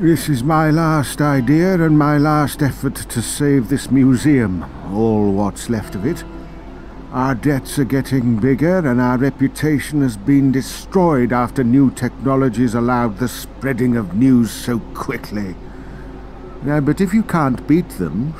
This is my last idea and my last effort to save this museum, all what's left of it. Our debts are getting bigger and our reputation has been destroyed after new technologies allowed the spreading of news so quickly. Yeah, but if you can't beat them,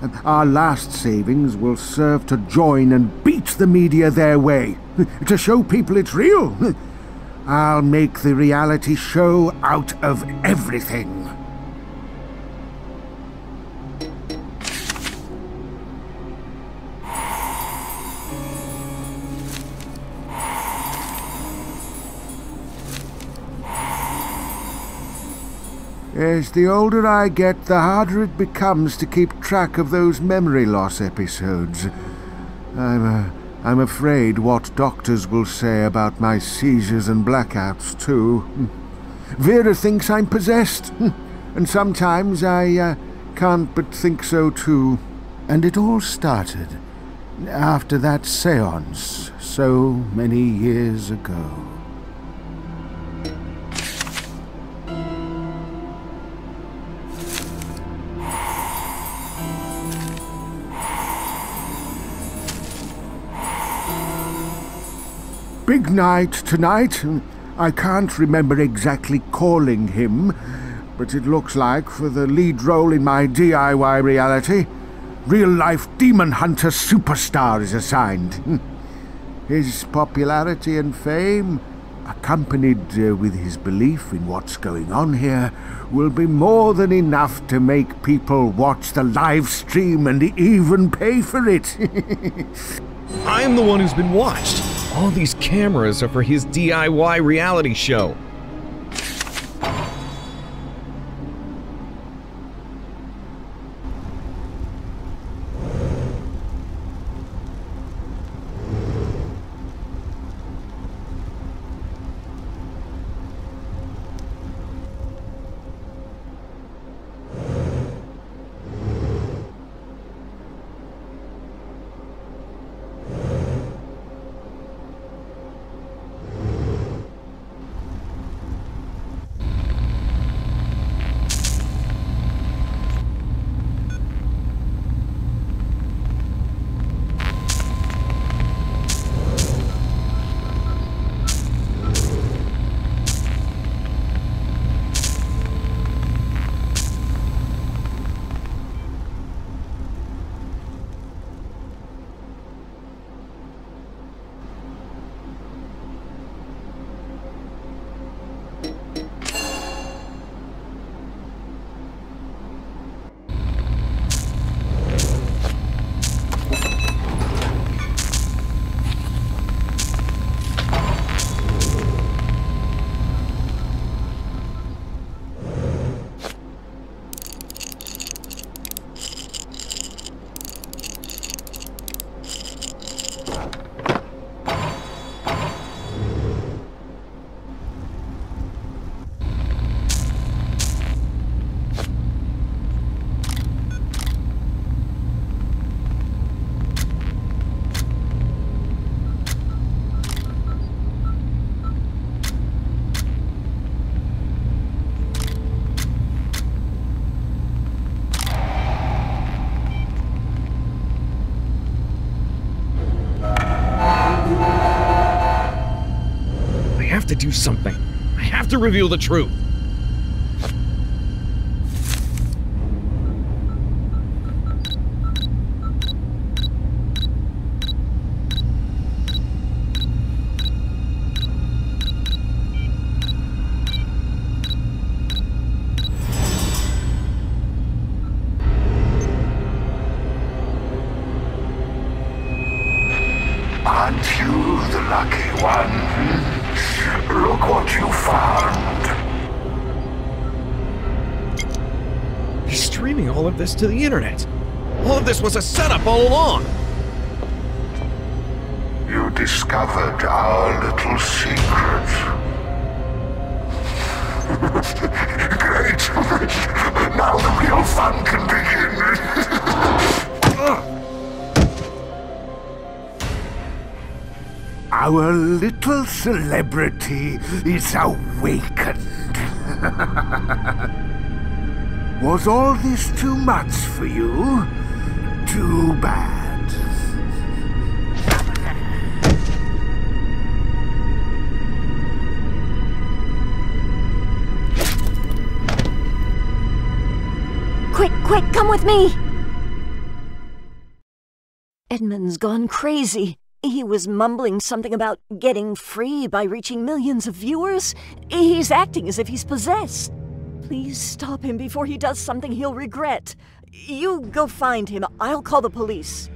our last savings will serve to join and beat the media their way, to show people it's real. I'll make the reality show out of everything. Yes, the older I get, the harder it becomes to keep track of those memory loss episodes. I'm, uh, I'm afraid what doctors will say about my seizures and blackouts, too. Vera thinks I'm possessed, and sometimes I uh, can't but think so, too. And it all started after that seance so many years ago. Big night tonight. I can't remember exactly calling him, but it looks like for the lead role in my DIY reality, real-life demon hunter superstar is assigned. His popularity and fame, accompanied uh, with his belief in what's going on here, will be more than enough to make people watch the live stream and even pay for it. I'm the one who's been watched. All these cameras are for his DIY reality show. Do something. I have to reveal the truth. Aren't you the lucky one? Look what you found. He's streaming all of this to the internet. All of this was a setup all along. You discovered our little secret. Great! now the real fun can begin. Our little celebrity is awakened. Was all this too much for you? Too bad. Quick, quick, come with me! Edmund's gone crazy. He was mumbling something about getting free by reaching millions of viewers. He's acting as if he's possessed. Please stop him before he does something he'll regret. You go find him. I'll call the police.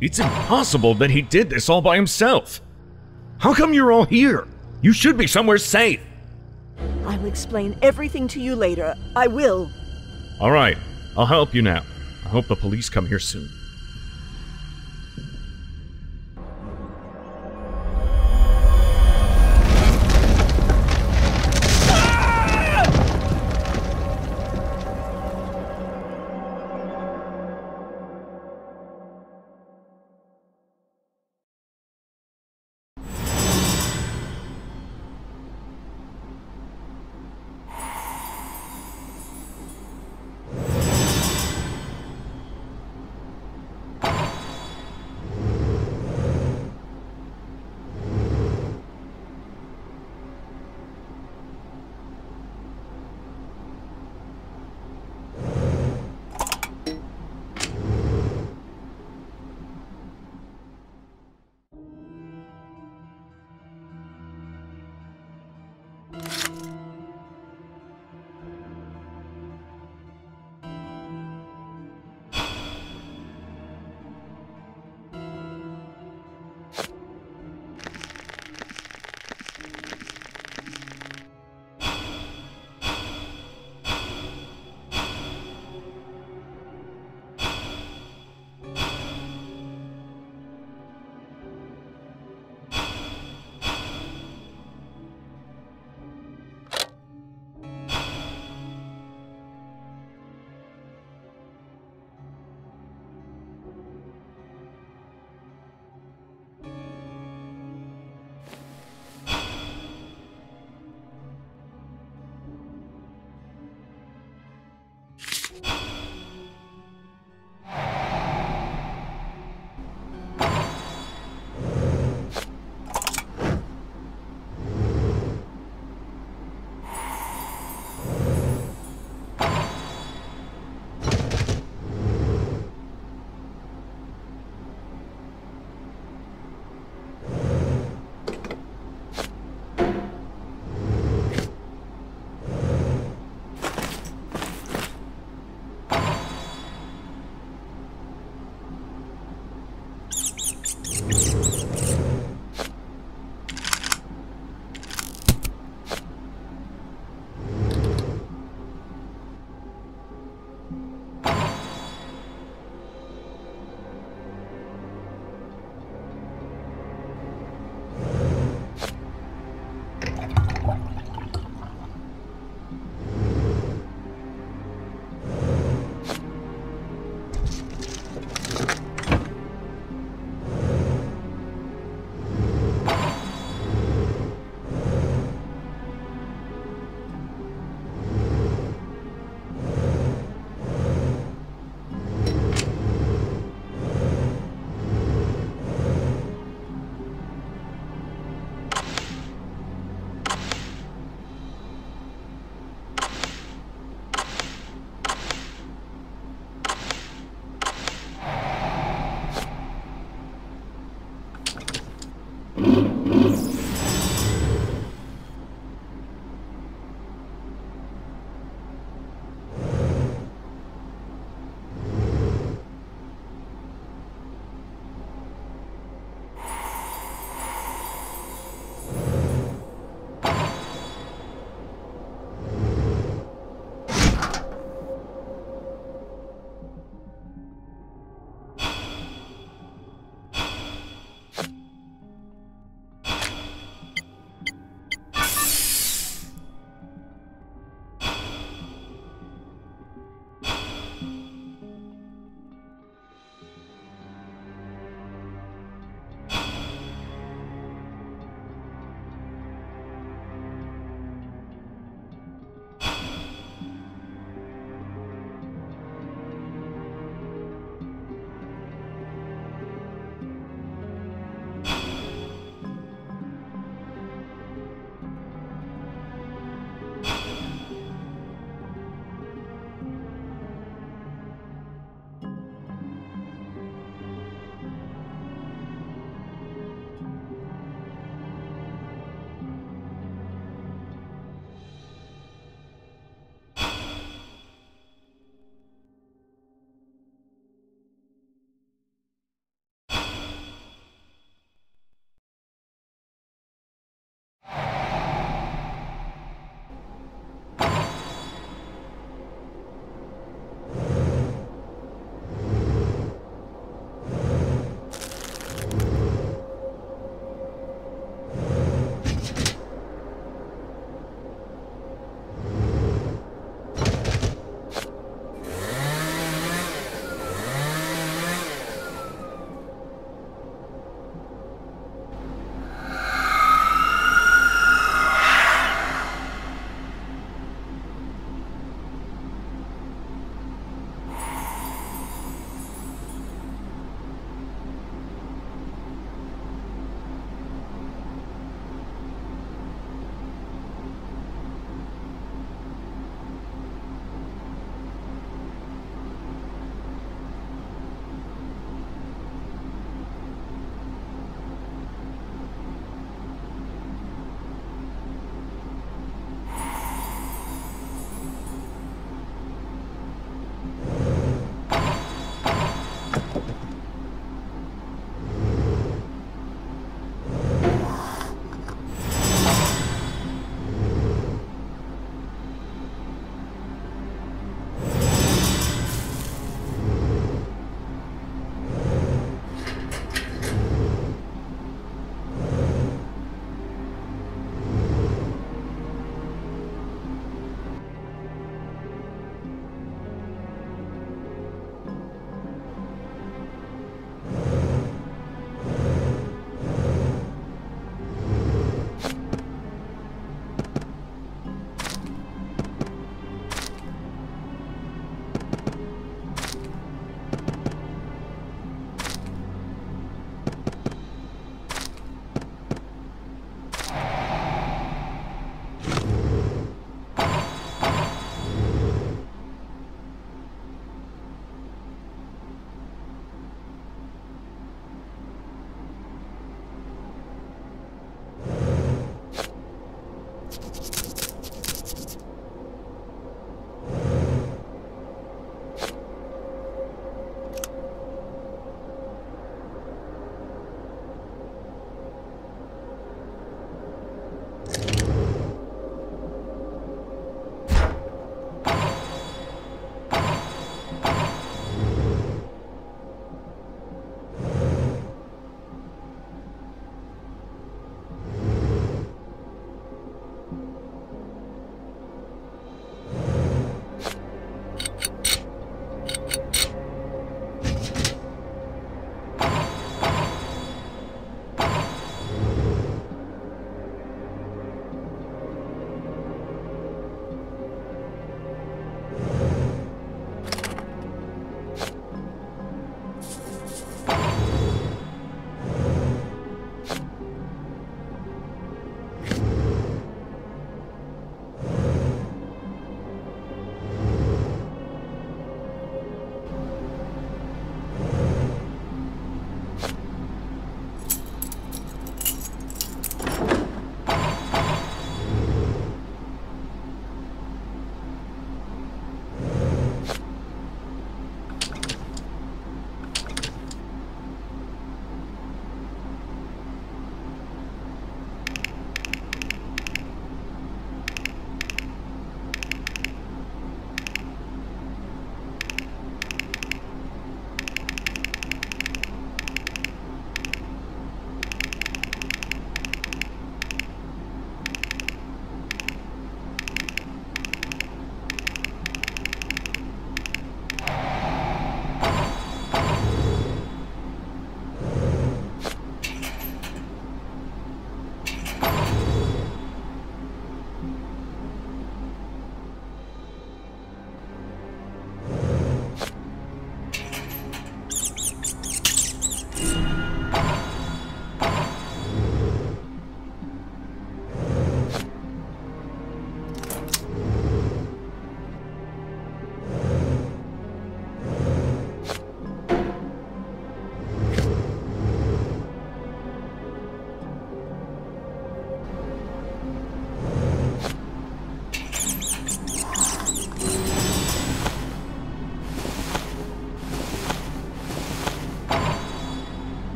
It's impossible that he did this all by himself. How come you're all here? You should be somewhere safe. I'll explain everything to you later. I will. All right, I'll help you now. I hope the police come here soon.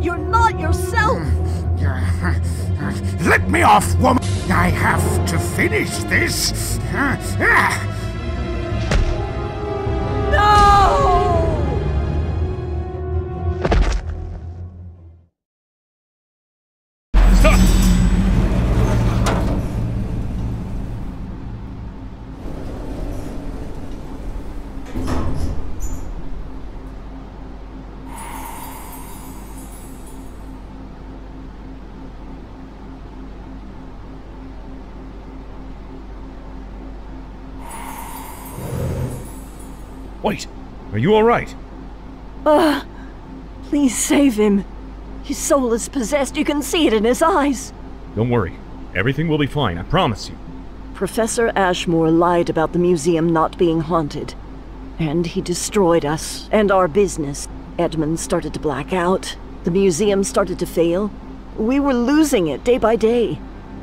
You're not yourself! Hmm. Let me off, woman! I have to finish this! Wait, are you alright? Ah, Please save him. His soul is possessed. You can see it in his eyes. Don't worry. Everything will be fine, I promise you. Professor Ashmore lied about the museum not being haunted. And he destroyed us and our business. Edmund started to black out. The museum started to fail. We were losing it day by day.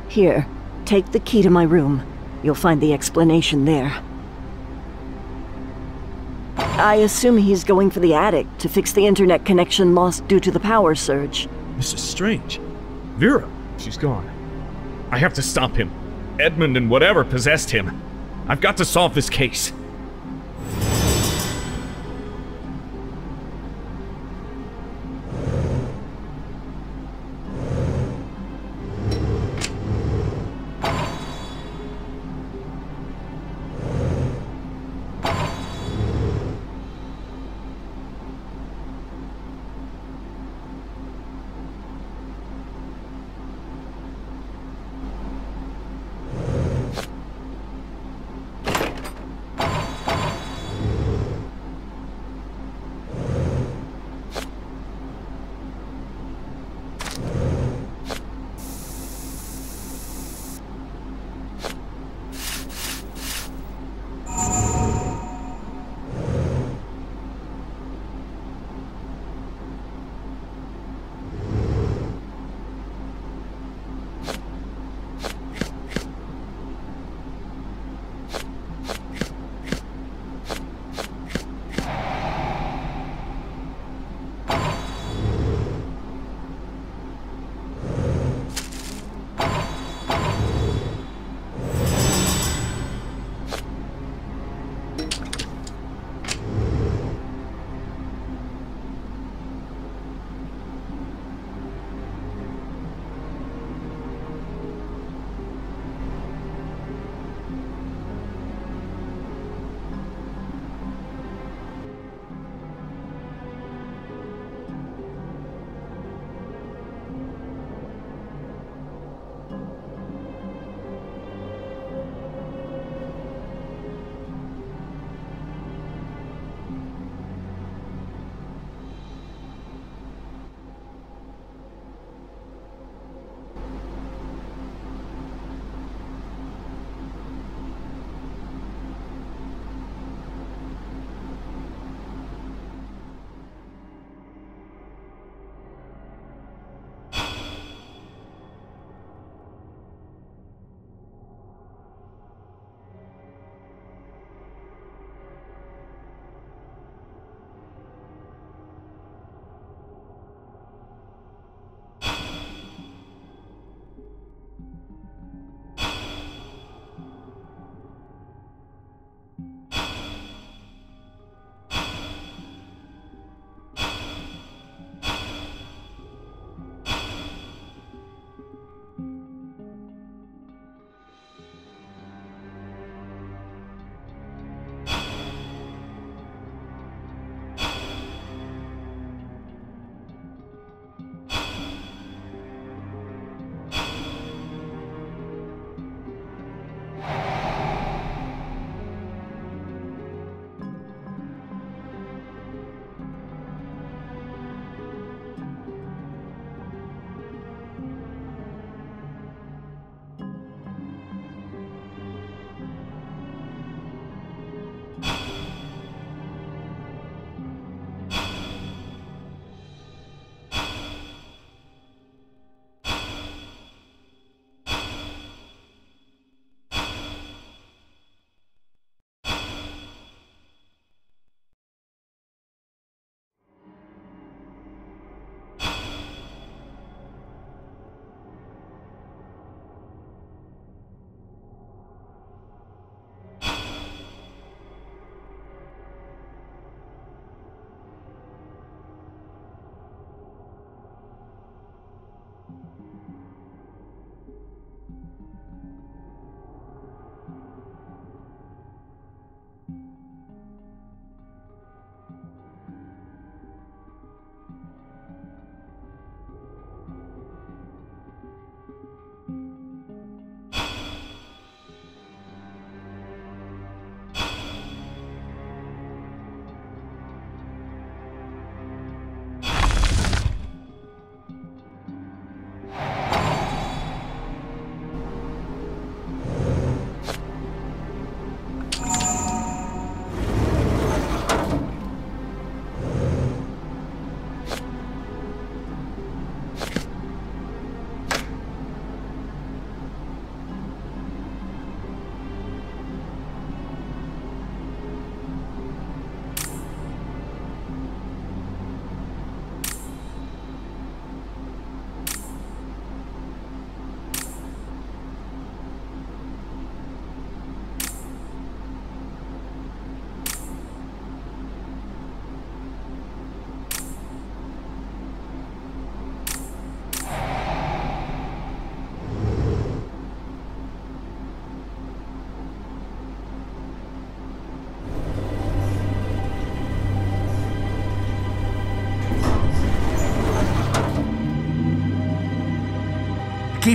Here, take the key to my room. You'll find the explanation there. I assume he's going for the attic to fix the internet connection lost due to the power surge. This is strange. Vera, she's gone. I have to stop him. Edmund and whatever possessed him. I've got to solve this case.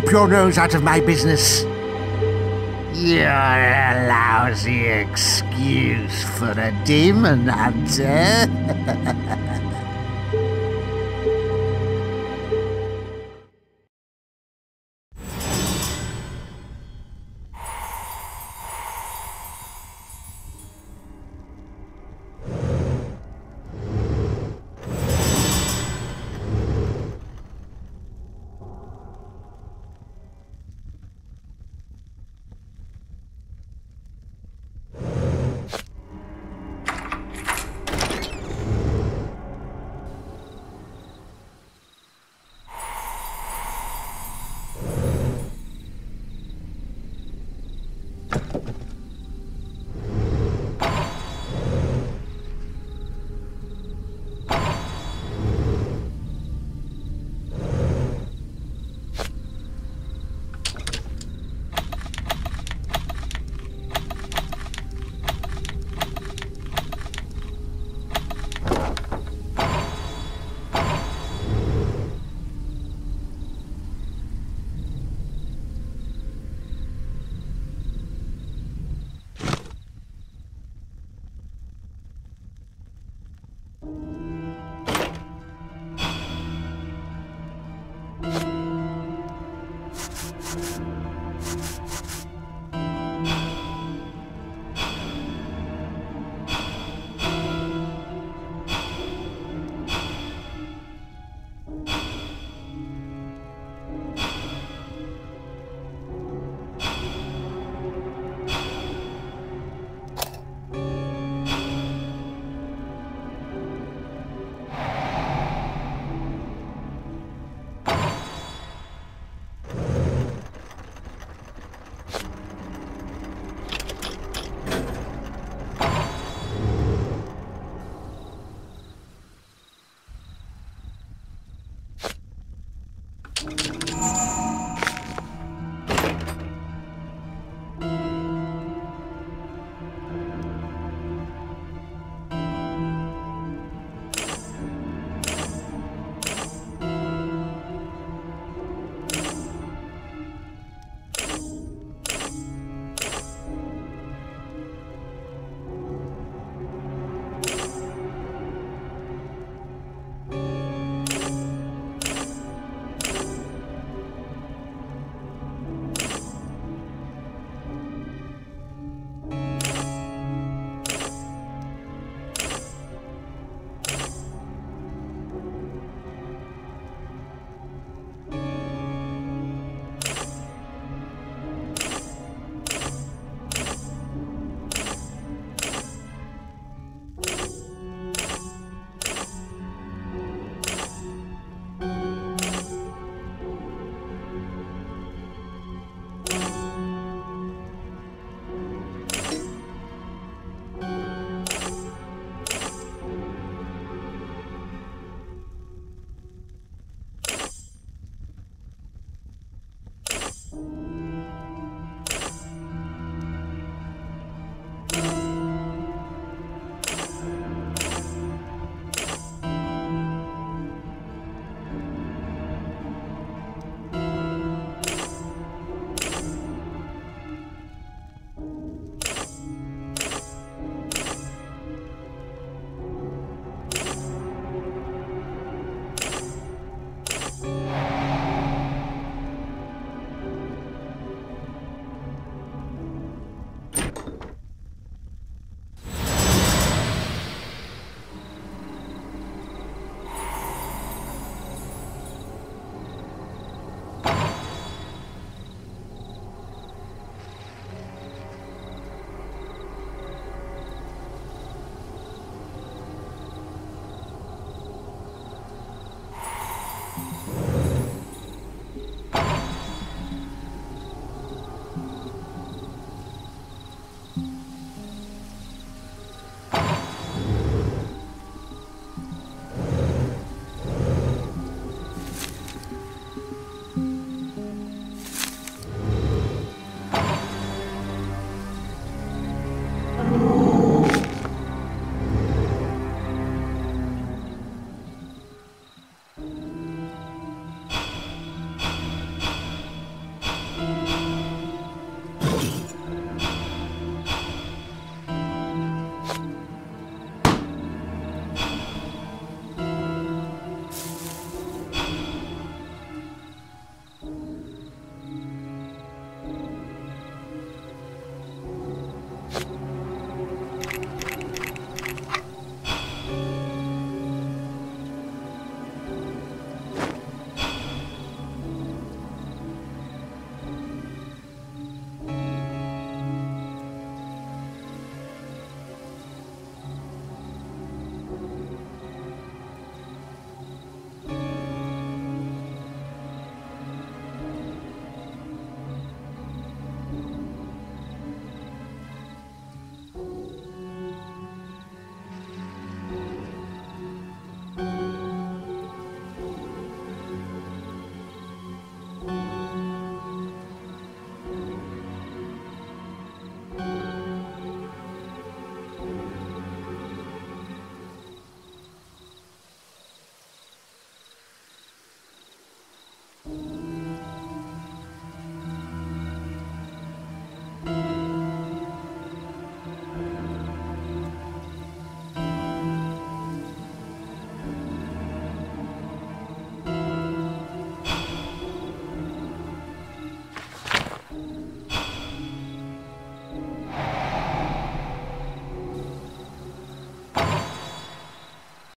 Keep your nose out of my business. You're a lousy excuse for a demon hunter.